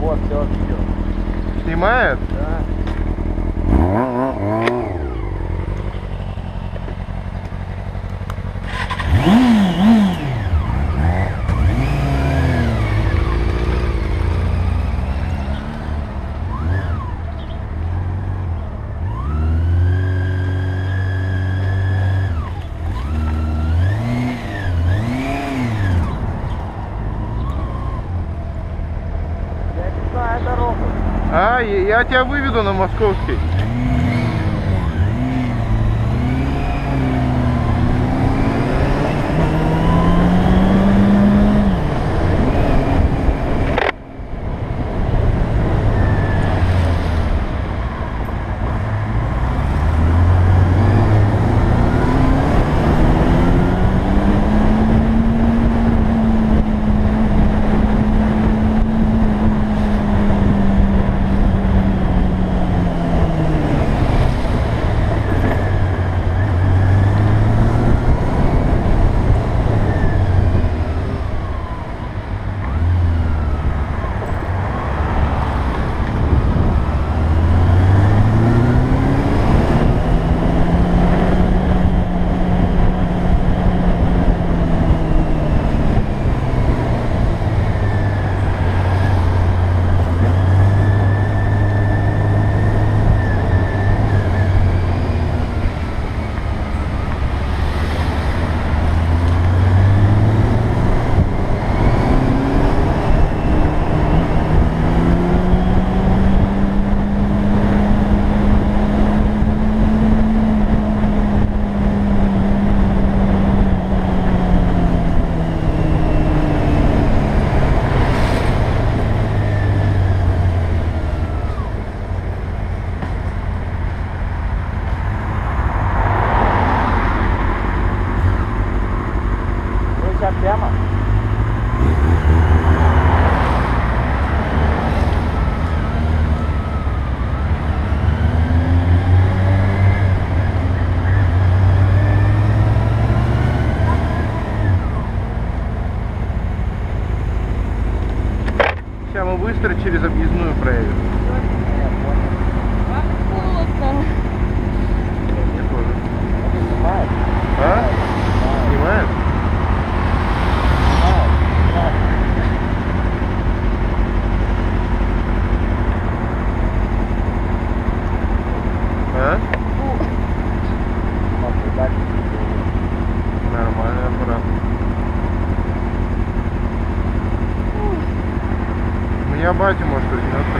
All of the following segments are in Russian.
Вот, все, видео. Снимает? Да. Я не знаю дорогу. А, я тебя выведу на московский. Вы сейчас прямо? Сейчас мы быстро через объездную проедем. Холодно. Мне тоже. Это снимает? А? Снимает? Снимает. А? Может, дальше. Нормальный аппарат. Батя может возьмет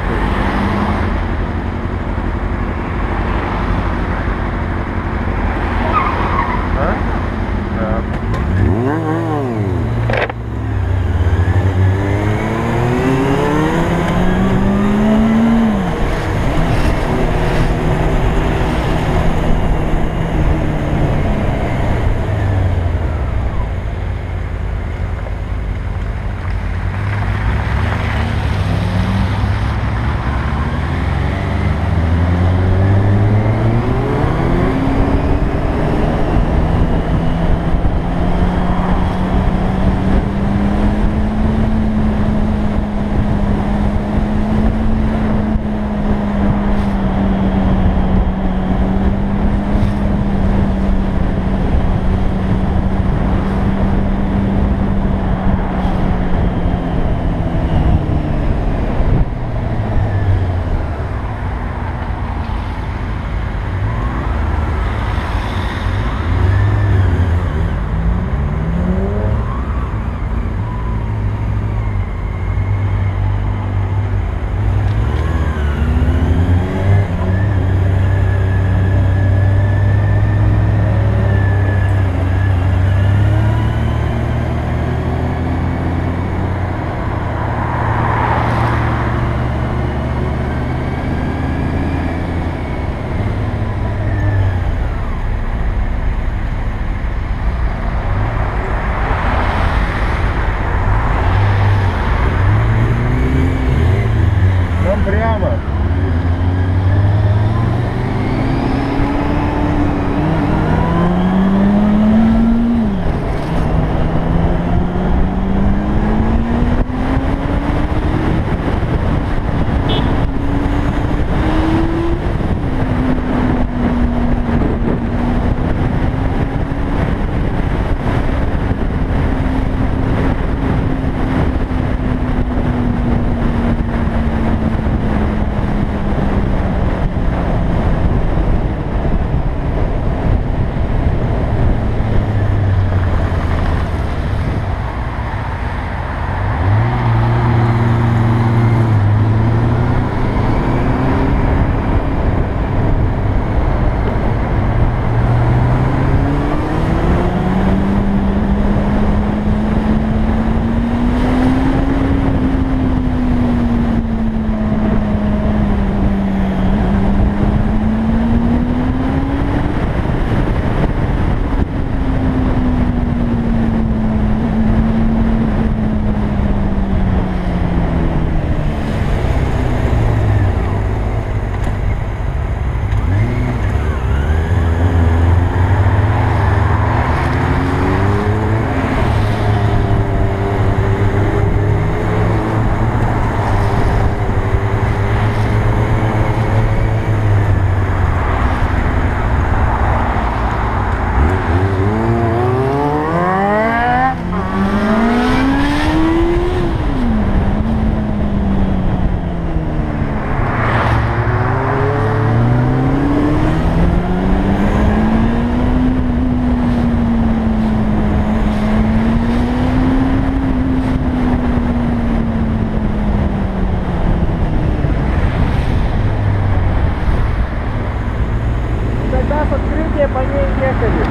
медведя по ней ехали.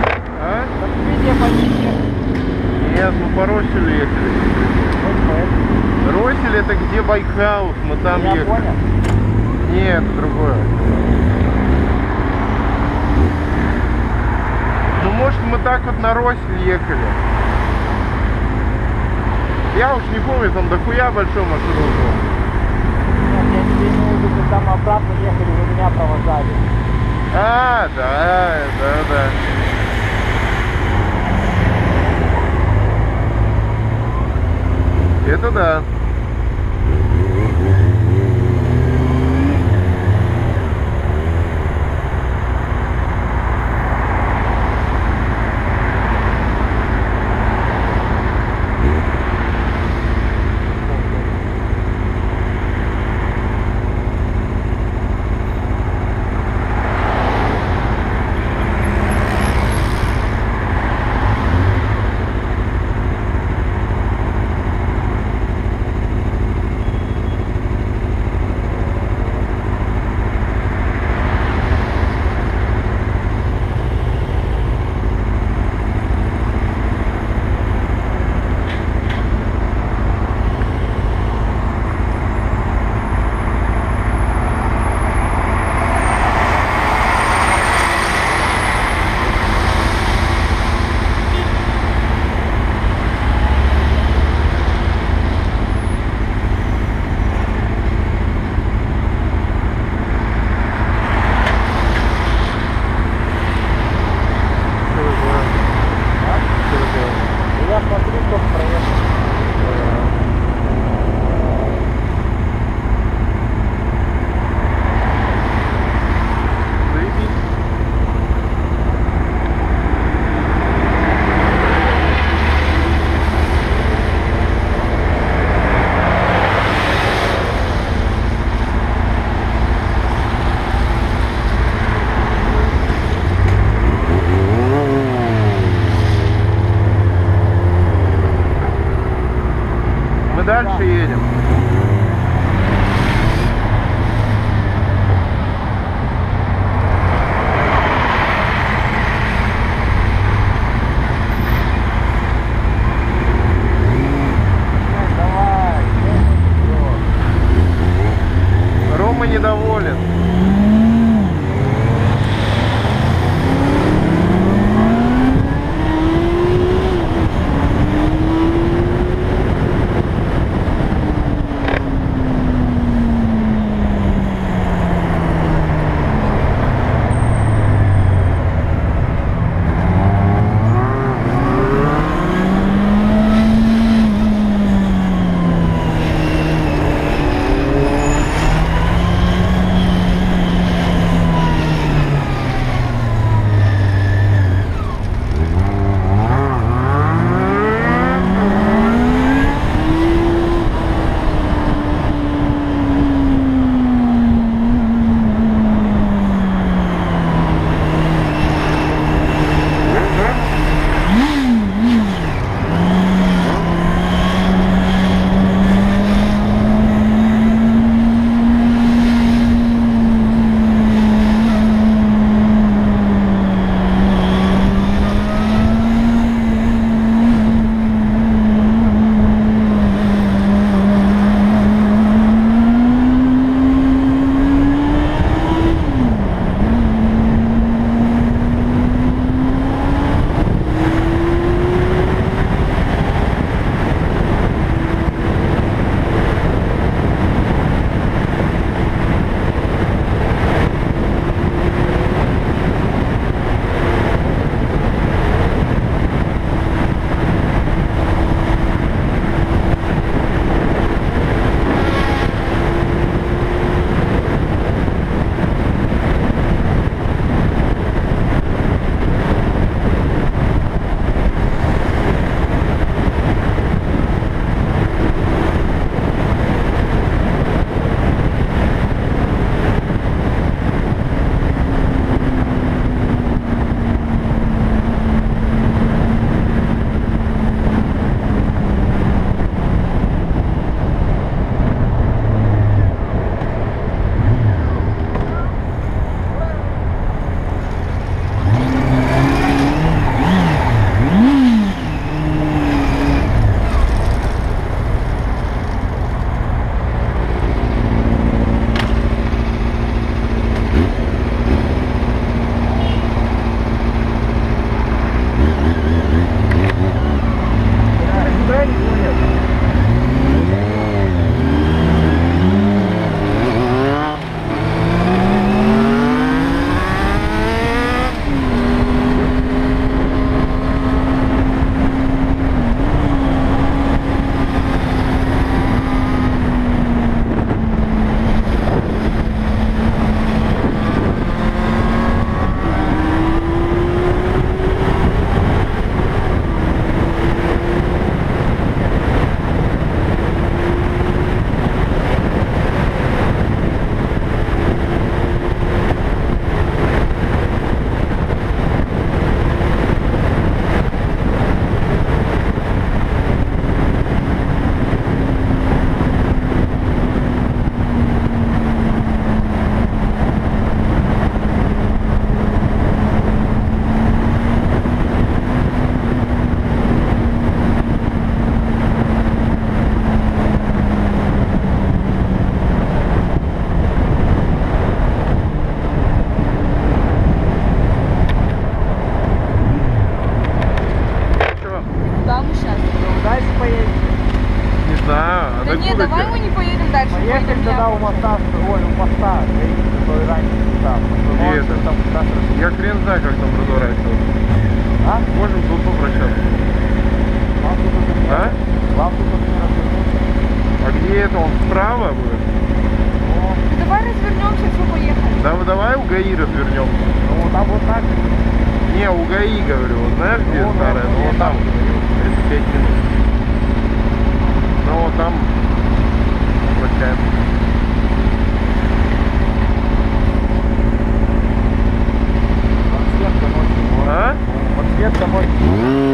А? По медведя по ней ехали. Нет, мы по Роселю ехали. Okay. Росель это где Байкалов, мы там Я ехали. Понял. Нет, другое. Ну может мы так вот на Росель ехали. Я уж не помню, там дохуя большой маршрут был. Нет, я не имею в виду, там обратно ехали, вы меня провожали. А, да, да, да. Это да. вернем. Ну вот, а вот так. Не, у ГАИ, говорю, вот знаешь, где ну, старая? Ну, вот там, это минут. Ну вот там, возвращаемся. А? Подсветка ночью.